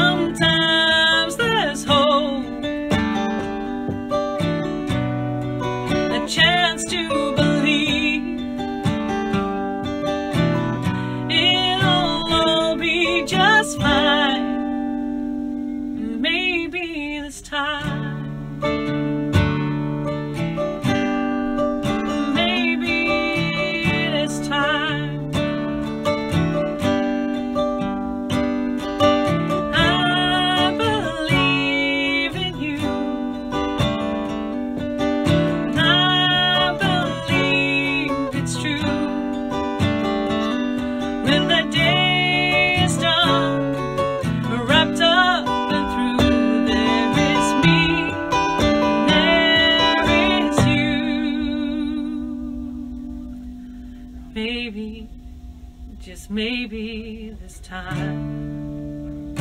sometimes Maybe, just maybe this time.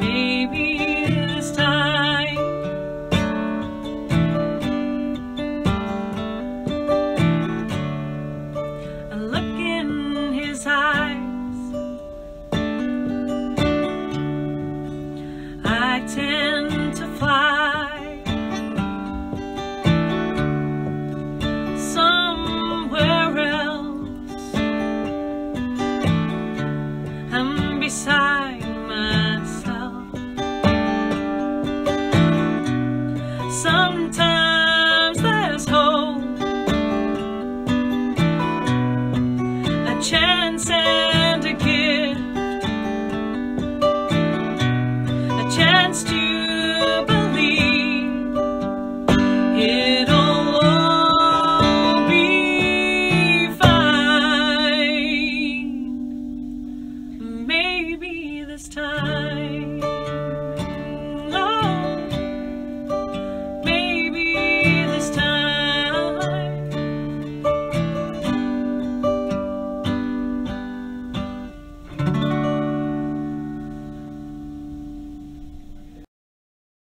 Maybe this time. I look in his eyes. I tell sunset.